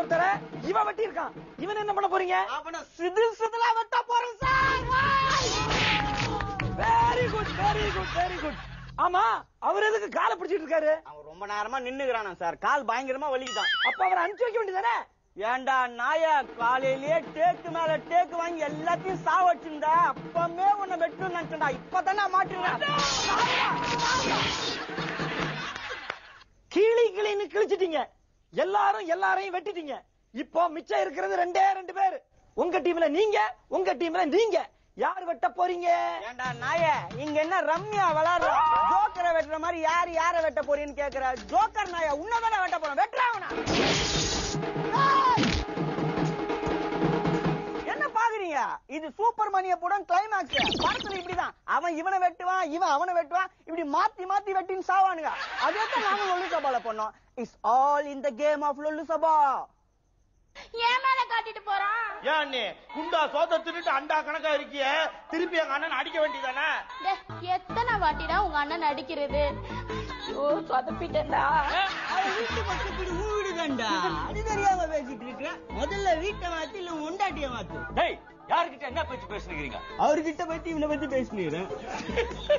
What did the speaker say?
இவன் வெட்டி இருக்கான் இவன் என்ன பண்ண போறீங்க? அவன சிதில் சிதிலா வெட்ட போறேன் sir. Very good very good very good ஆமா அவர் எதுக்கு காலை பிடிச்சிட்டு இருக்காரு? அவன் ரொம்ப நேரமா நின்னுக்கிறானா சார். கால் பயங்கரமா வலிக்குதான் அப்ப அவரை அனுப்பிச்சு வைக்க வேண்டியதானே? ஏண்டா நாயா? காலையிலேயே டேக்கு மேல டேக்கு வாங்கி எல்லாத்தையும் சாவச்சிருந்தா அப்பமே உன்னை வெட்டு நினைச்சா இப்பதானே மாட்டிருக்கேன். கிளி கிளின்னு கிழிச்சிட்டீங்க. எல்லாரும் எல்லாரையும் வெட்டிட்டீங்க. இப்போ மிச்சம் இருக்கிறது ரெண்டே ரெண்டு பேர். உங்க டீம்ல நீங்க உங்க டீம்ல நீங்க. யார் வெட்ட போறீங்க? ஏண்டா நாய இங்க என்ன ரம்யா விளாடுற? ஜோக்கரை வெட்டுற மாதிரி யாரு யார வெட்ட போறீங்கன்னு கேக்குற? ஜோக்கர் நாயா உன்னதான வெட்ட போறேன் வெட்டுறாவனா இது சூப்பர் மணிய படம் கிளைமாக்ஸ் படத்துல இப்படிதான். அவன் இவனை வெட்டுவான் இவன் அவனை வெட்டுவான். இப்படி மாத்தி மாத்தி வெட்டின்னு சாவானுங்க. அதே தான் நாங்க லொல்லு சபால பண்ணோம். It's all in the game of Lollu Sabha. ஏன் மேல காட்டிட்டு போறான். ஏன் நீ குண்டா சோத்த தின்னுட்டு அண்டா கணக்கா இருக்கிய. திருப்பி எங்க அண்ணன் அடிக்க வேண்டியதானே? டேய், எத்தனை வாட்டிடா உங்க அண்ணன் அடிக்கிறது? ஓ சொதப்பிட்டேன்டா. அவன் வீட்டு பக்கம் இப்படி ஊடுதண்டா அது தெரியாம பேசிட்டு இருக்க. முதல்ல வீட்டை மாத்து இல்ல உண்டாட்டிய மாத்து. டேய் யாருக்கிட்ட என்ன பேச்சு பேசுறீங்க அவர்கிட்ட பத்தி இவனை பத்தி பேசினீங்க